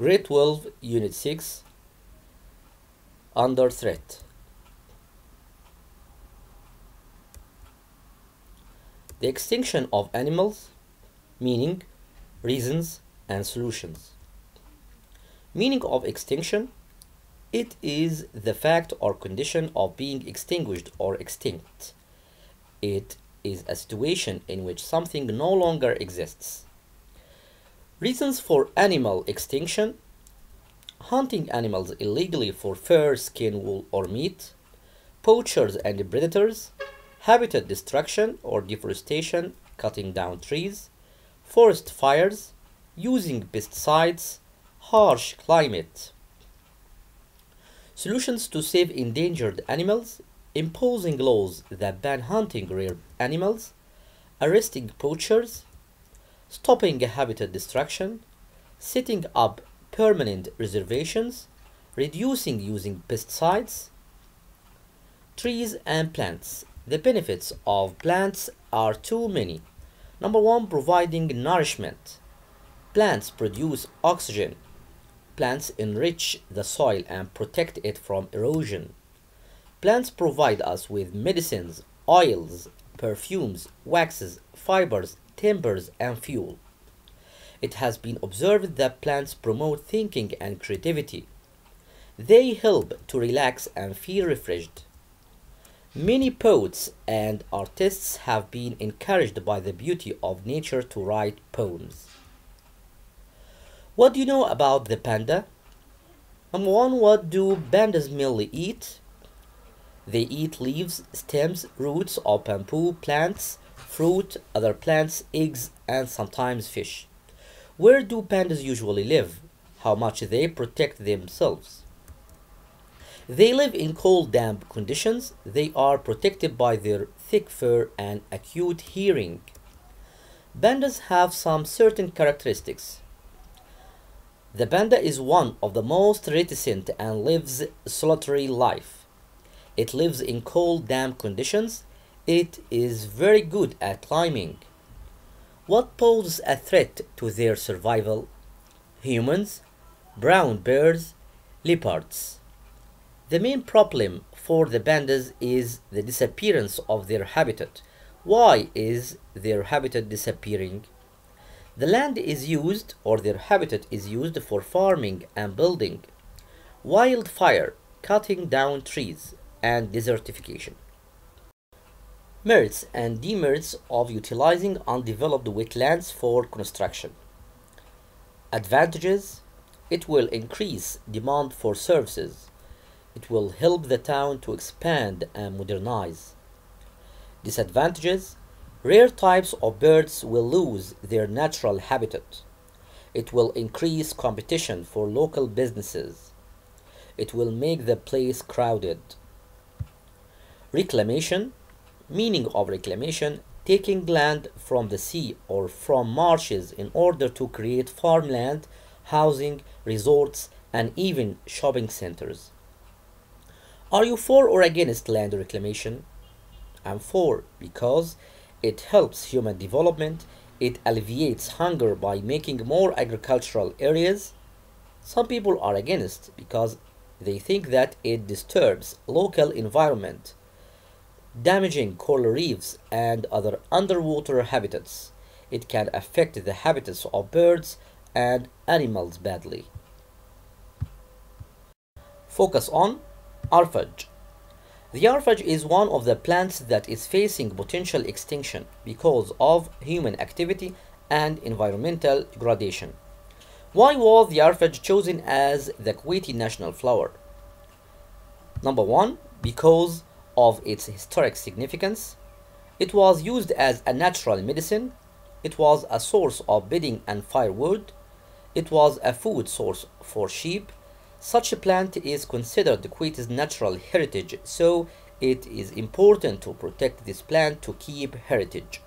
Grade 12, Unit 6, Under Threat. The extinction of animals, meaning, reasons, and solutions. Meaning of extinction it is the fact or condition of being extinguished or extinct. It is a situation in which something no longer exists. Reasons for animal extinction hunting animals illegally for fur, skin, wool, or meat, poachers and predators, habitat destruction or deforestation, cutting down trees, forest fires, using pesticides, harsh climate. Solutions to save endangered animals, imposing laws that ban hunting rare animals, arresting poachers, stopping habitat destruction, setting up permanent reservations, reducing using pesticides, trees and plants. The benefits of plants are too many. Number one, providing nourishment. Plants produce oxygen, Plants enrich the soil and protect it from erosion. Plants provide us with medicines, oils, perfumes, waxes, fibers, timbers, and fuel. It has been observed that plants promote thinking and creativity. They help to relax and feel refreshed. Many poets and artists have been encouraged by the beauty of nature to write poems. What do you know about the panda? Number one, what do pandas mainly eat? They eat leaves, stems, roots of bamboo plants, fruit, other plants, eggs, and sometimes fish. Where do pandas usually live? How much they protect themselves? They live in cold, damp conditions. They are protected by their thick fur and acute hearing. Pandas have some certain characteristics. The panda is one of the most reticent and lives solitary life. It lives in cold, damp conditions. It is very good at climbing. What poses a threat to their survival? Humans, brown bears, leopards. The main problem for the pandas is the disappearance of their habitat. Why is their habitat disappearing? The land is used or their habitat is used for farming and building, wildfire, cutting down trees, and desertification. Merits and demerits of utilizing undeveloped wetlands for construction. Advantages it will increase demand for services. It will help the town to expand and modernize. Disadvantages Rare types of birds will lose their natural habitat. It will increase competition for local businesses. It will make the place crowded. Reclamation meaning of reclamation taking land from the sea or from marshes in order to create farmland, housing, resorts, and even shopping centers. Are you for or against land reclamation? I'm for because it helps human development. It alleviates hunger by making more agricultural areas. Some people are against because they think that it disturbs local environment, damaging coral reefs and other underwater habitats. It can affect the habitats of birds and animals badly. Focus on arfaj. the arfaj is one of the plants that is facing potential extinction because of human activity and environmental degradation. Why was the arfaj chosen as the Kuwaiti national flower? Number one, because of its historic significance. It was used as a natural medicine. It was a source of bedding and firewood. It was a food source for sheep such a plant is considered Kuwait's natural heritage, so it is important to protect this plant to keep heritage.